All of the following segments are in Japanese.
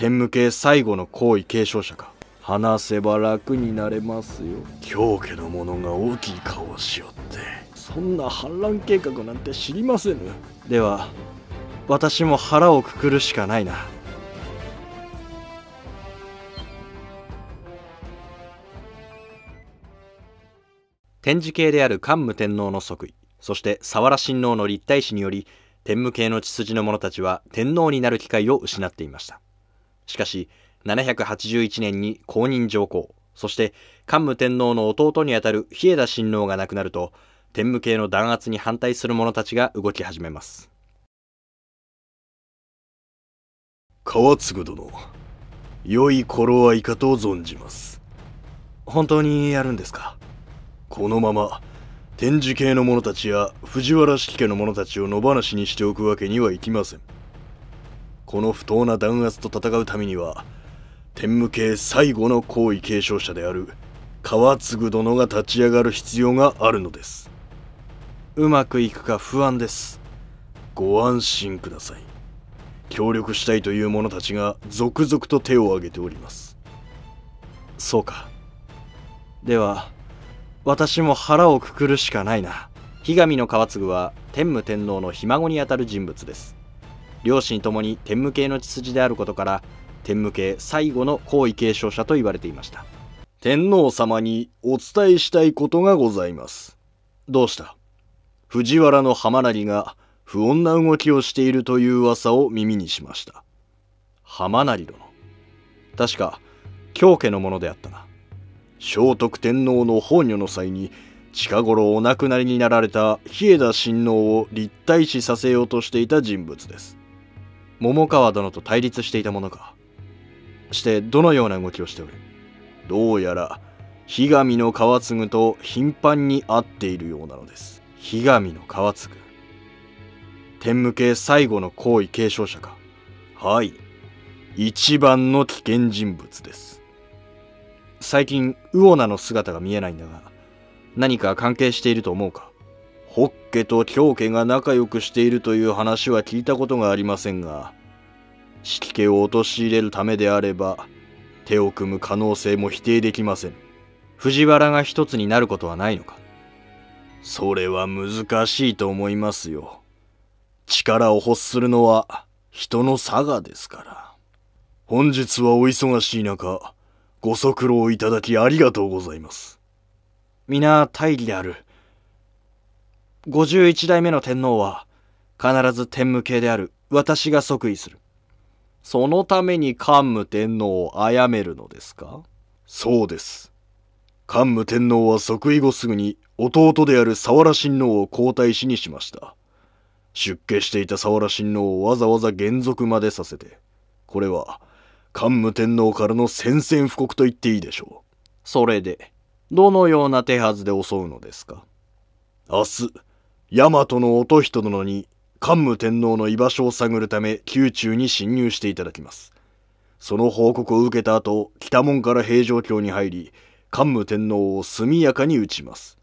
天武家最後の皇位継承者か。話せば楽になれますよ。京家の者が大きい顔をしよって。そんな反乱計画なんて知りませぬ。では私も腹をくくるしかないな。天智系である桓武天皇の即位そして佐原親王の立体史により天武系の血筋の者たちは天皇になる機会を失っていました。しかし781年に公認上皇。そして桓武天皇の弟にあたる日枝親王が亡くなると天武系の弾圧に反対する者たちが動き始めます。川継殿良い頃合いかと存じます。本当にやるんですか？このまま天智系の者たちや藤原式家の者たちを野放しにしておくわけにはいきません。この不当な弾圧と戦うためには天武系最後の皇位継承者である川継殿が立ち上がる必要があるのです。うまくいくか不安です。ご安心ください。協力したいという者たちが続々と手を挙げております。そうか。では私も腹をくくるしかないな。日上の川継は天武天皇のひ孫にあたる人物です。両親ともに天武系の血筋であることから天武系最後の皇位継承者と言われていました。天皇様にお伝えしたいことがございます。どうした？藤原の浜成が不穏な動きをしているという噂を耳にしました。浜成殿。確か京家のものであったな。聖徳天皇の崩御の際に近頃お亡くなりになられた日枝親王を立体視させようとしていた人物です。桃川殿と対立していたものか。してどのような動きをしておる。どうやら日上の川継と頻繁に会っているようなのです。日上の川継天武系最後の皇位継承者か。はい。一番の危険人物です。最近魚名の姿が見えないんだが何か関係していると思うか？ホッケと京家が仲良くしているという話は聞いたことがありませんが式家を陥れるためであれば手を組む可能性も否定できません。藤原が一つになることはないのか。それは難しいと思いますよ。力を欲するのは人の差がですから。本日はお忙しい中ご足労いただきありがとうございます。皆大義である。51代目の天皇は必ず天武系である私が即位する。そのために桓武天皇を殺めるのですか？そうです。桓武天皇は即位後すぐに弟である佐原親王を皇太子にしました。出家していた佐原親王をわざわざ減俗までさせてこれは桓武天皇からの宣戦布告と言っていいでしょう。それでどのような手はずで襲うのですか？明日大和の音人殿に桓武天皇の居場所を探るため宮中に侵入していただきます。その報告を受けた後北門から平城京に入り桓武天皇を速やかに討ちます。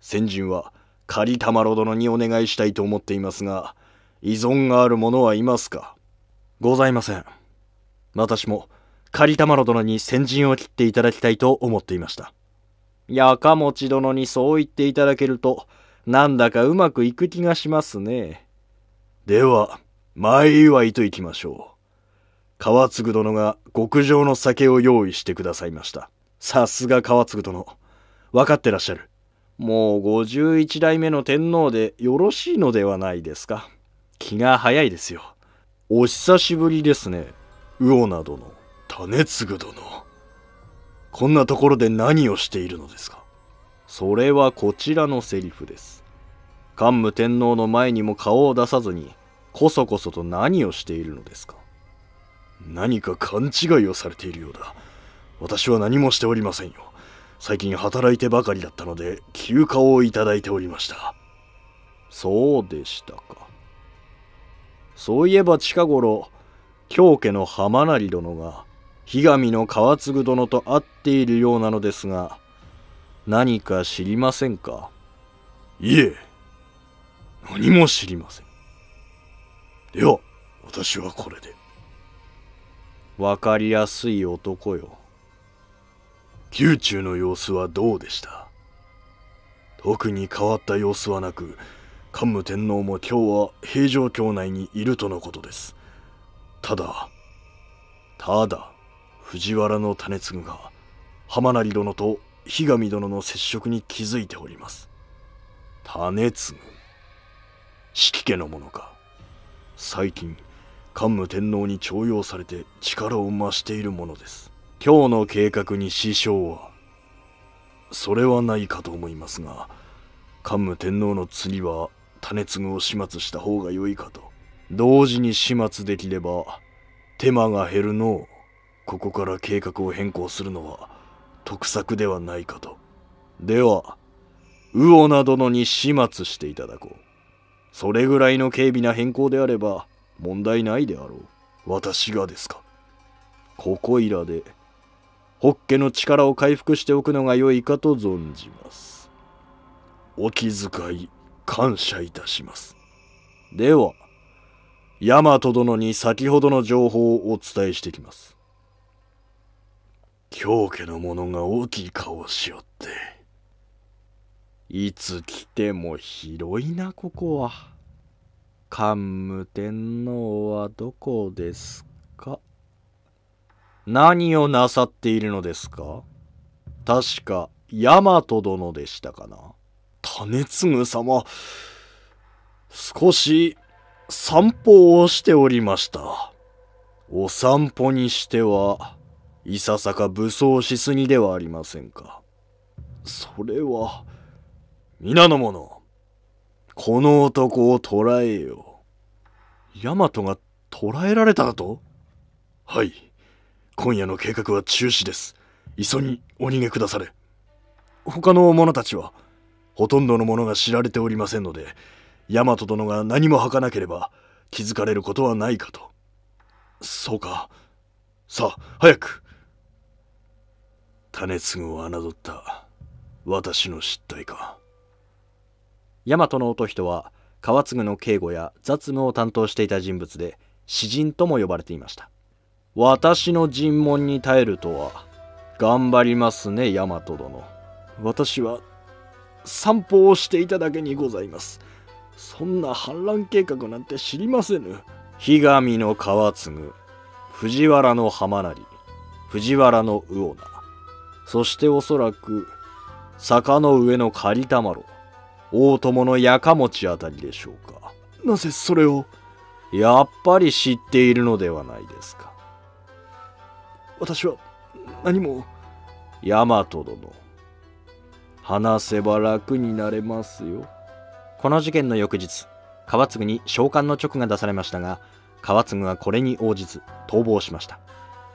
先人は狩玉呂殿にお願いしたいと思っていますが依存がある者はいますか？ございません。私も狩玉呂殿に先陣を切っていただきたいと思っていました。やかもち殿にそう言っていただけるとなんだかうまくいく気がしますね。では前祝いといきましょう。川継殿が極上の酒を用意してくださいました。さすが川継殿。分かってらっしゃる。もう51代目の天皇でよろしいのではないですか。気が早いですよ。お久しぶりですね魚名殿種継殿。こんなところで何をしているのですか。それはこちらのセリフです。桓武天皇の前にも顔を出さずにこそこそと何をしているのですか？何か勘違いをされているようだ。私は何もしておりませんよ。最近働いてばかりだったので休暇をいただいておりました。そうでしたか。そういえば近頃京家の浜成殿が日上の川継殿と会っているようなのですが何か知りませんか？いえ何も知りません。では私はこれで。わかりやすい男よ。宮中の様子はどうでした？特に変わった様子はなく桓武天皇も今日は平城京内にいるとのことです。ただただ藤原の種継が浜成殿と日上殿の接触に気づいております。種継四季家のものか。最近桓武天皇に重用されて力を増しているものです。今日の計画に支障はそれはないかと思いますが桓武天皇の次は種継を始末した方が良いかと。同時に始末できれば手間が減るのをここから計画を変更するのは得策ではないかと。では魚名殿に始末していただこう。それぐらいの軽微な変更であれば問題ないであろう。私がですか。ここいらでホッケの力を回復しておくのが良いかと存じます。お気遣い感謝いたします。では大和殿に先ほどの情報をお伝えしてきます。京家の者が大きい顔をしよっていつ来ても広いなここは。桓武天皇はどこですか？何をなさっているのですか？確か大和殿でしたかな。種継様少し散歩をしておりました。お散歩にしてはいささか武装しすぎではありませんか。それは皆の者この男を捕らえよ大和が捕らえられただと？はい。今夜の計画は中止です。急にお逃げくだされ。他の者たちはほとんどの者が知られておりませんので大和殿が何も吐かなければ気づかれることはないかと。そうか。さあ早く。種継を侮った私の失態か。大和の音人は川継の警護や雑務を担当していた人物で詩人とも呼ばれていました。私の尋問に耐えるとは頑張りますね大和殿。私は散歩をしていただけにございます。そんな反乱計画なんて知りませぬ。日上の川継藤原の浜成藤原の魚名そしておそらく坂の上の狩田丸大友のやかもちあたりでしょうか。なぜそれを？やっぱり知っているのではないですか。私は何も？大和殿話せば楽になれますよ。この事件の翌日川継に召喚の直が出されましたが川継はこれに応じず逃亡しました。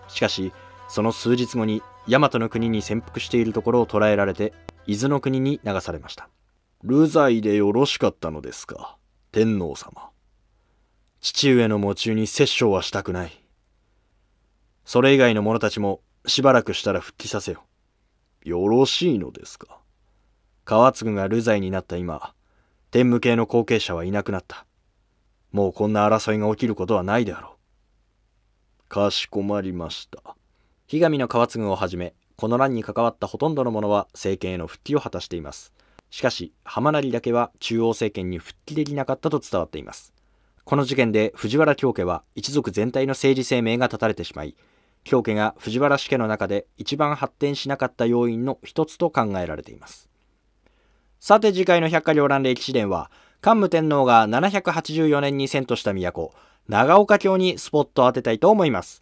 しかしその数日後に大和の国に潜伏しているところを捕らえられて伊豆の国に流されました流罪でよろしかったのですか？天皇様父上の喪中に殺生はしたくないそれ以外の者たちもしばらくしたら復帰させよよろしいのですか？川継が流罪になった今天武系の後継者はいなくなった。もうこんな争いが起きることはないであろう。かしこまりました。日上の川継をはじめ、この乱に関わったほとんどの者は政権への復帰を果たしています。しかし、浜成だけは中央政権に復帰できなかったと伝わっています。この事件で藤原京家は一族全体の政治生命が断たれてしまい、京家が藤原氏家の中で一番発展しなかった要因の一つと考えられています。さて次回の百花繚乱歴史伝は、桓武天皇が784年に遷都した都、長岡京にスポットを当てたいと思います。